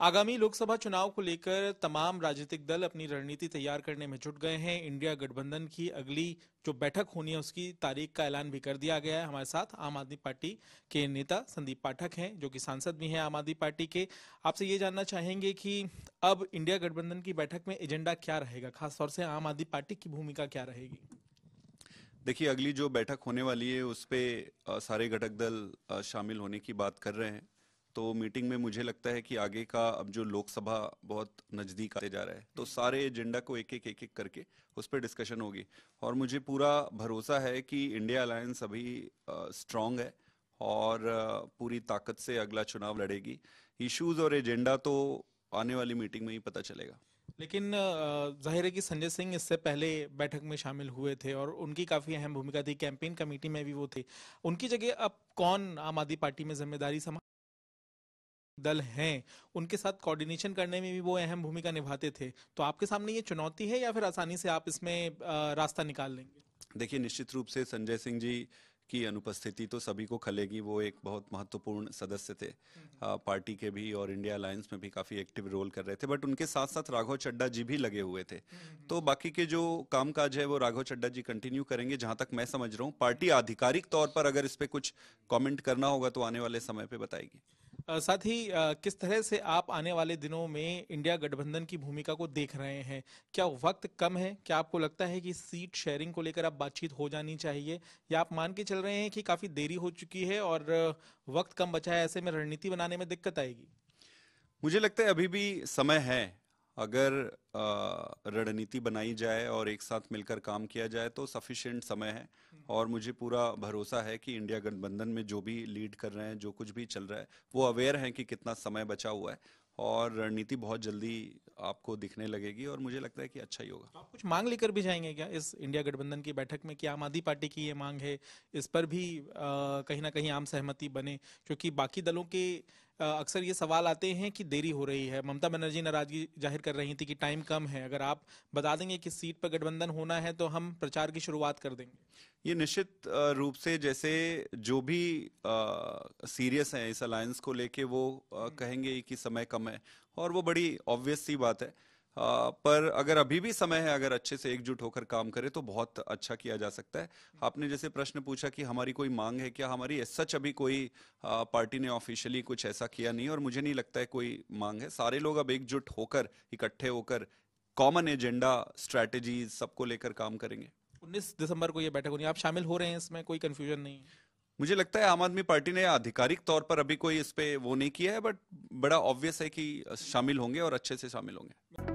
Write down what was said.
आगामी लोकसभा चुनाव को लेकर तमाम राजनीतिक दल अपनी रणनीति तैयार करने में जुट गए हैं। इंडिया गठबंधन की अगली जो बैठक होनी है, उसकी तारीख का ऐलान भी कर दिया गया है। हमारे साथ आम आदमी पार्टी के नेता संदीप पाठक हैं, जो कि सांसद भी हैं आम आदमी पार्टी के। आपसे ये जानना चाहेंगे कि अब इंडिया गठबंधन की बैठक में एजेंडा क्या रहेगा? खासतौर से आम आदमी पार्टी की भूमिका क्या रहेगी? देखिए, अगली जो बैठक होने वाली है, उस पर सारे घटक दल शामिल होने की बात कर रहे हैं। तो मीटिंग में मुझे लगता है कि आगे का अब जो लोकसभा बहुत नज़दीक आते जा रहा है तो सारे एजेंडा को एक एक एक एक करके उस पर डिस्कशन होगी। और मुझे पूरा भरोसा है कि इंडिया अलायंस अभी स्ट्रांग है और पूरी ताकत से अगला चुनाव लड़ेगी। इश्यूज़ और एजेंडा तो आने वाली मीटिंग में ही पता चलेगा। लेकिन ज़ाहिर है कि संजय सिंह इससे पहले बैठक में शामिल हुए थे और उनकी काफ़ी अहम भूमिका थी। कैंपेन कमेटी में भी वो थे। उनकी जगह अब कौन आम आदमी पार्टी में ज़िम्मेदारी संभाल दल हैं उनके साथ कोऑर्डिनेशन करने में भी वो अहम भूमिका निभाते थे। तो आपके सामने ये चुनौती है या फिर आसानी से आप इसमें रास्ता निकाल लेंगे? देखिए निश्चित रूप से संजय सिंह जी की अनुपस्थिति तो सभी को खलेगी। वो एक बहुत महत्वपूर्ण सदस्य थे। आ, पार्टी के भी और इंडिया अलायंस में भी काफ़ी एक्टिव रोल कर रहे थे बट उनके साथ साथ राघव चड्डा जी भी लगे हुए थे। तो बाकी के जो कामकाज है वो राघव चड्डा जी कंटिन्यू करेंगे। जहाँ तक मैं समझ रहा हूँ पार्टी आधिकारिक तौर पर अगर इस पर कुछ कॉमेंट करना होगा तो आने वाले समय पर बताएगी। साथ ही किस तरह से आप आने वाले दिनों में इंडिया गठबंधन की भूमिका को देख रहे हैं? क्या वक्त कम है? क्या आपको लगता है कि सीट शेयरिंग को लेकर आप बातचीत हो जानी चाहिए? या आप मान के चल रहे हैं कि काफ़ी देरी हो चुकी है और वक्त कम बचा है, ऐसे में रणनीति बनाने में दिक्कत आएगी? मुझे लगता है अभी भी समय है अगर रणनीति बनाई जाए और एक साथ मिलकर काम किया जाए तो सफिशिएंट समय है। और मुझे पूरा भरोसा है कि इंडिया गठबंधन में जो भी लीड कर रहे हैं जो कुछ भी चल रहा है वो अवेयर हैं कि कितना समय बचा हुआ है। और रणनीति बहुत जल्दी आपको दिखने लगेगी और मुझे लगता है कि अच्छा ही होगा। आप कुछ मांग लेकर भी जाएँगे क्या इस इंडिया गठबंधन की बैठक में कि आम आदमी पार्टी की ये मांग है इस पर भी कहीं ना कहीं आम सहमति बने? क्योंकि बाकी दलों के अक्सर ये सवाल आते हैं कि देरी हो रही है। ममता बनर्जी नाराज़गी ज़ाहिर कर रही थी कि टाइम कम है। अगर आप बता देंगे कि सीट पर गठबंधन होना है तो हम प्रचार की शुरुआत कर देंगे। ये निश्चित रूप से जैसे जो भी सीरियस हैं इस अलायंस को लेके वो आ, कहेंगे कि समय कम है। और वो बड़ी ऑब्वियस सी बात है। पर अगर अभी भी समय है अगर अच्छे से एकजुट होकर काम करे तो बहुत अच्छा किया जा सकता है। आपने जैसे प्रश्न पूछा कि हमारी कोई मांग है क्या हमारी सच अभी कोई पार्टी ने ऑफिशियली कुछ ऐसा किया नहीं और मुझे नहीं लगता है कोई मांग है। सारे लोग अब एकजुट होकर इकट्ठे होकर कॉमन एजेंडा स्ट्रैटेजीज सबको लेकर काम करेंगे। उन्नीस दिसंबर को ये बैठक होनी आप शामिल हो रहे हैं इसमें? कोई कंफ्यूजन नहीं मुझे लगता है आम आदमी पार्टी ने आधिकारिक तौर पर अभी कोई इस पे वो नहीं किया है बट बड़ा ऑब्वियस है कि शामिल होंगे और अच्छे से शामिल होंगे।